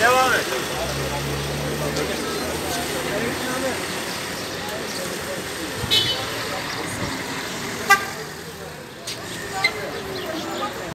Devam et.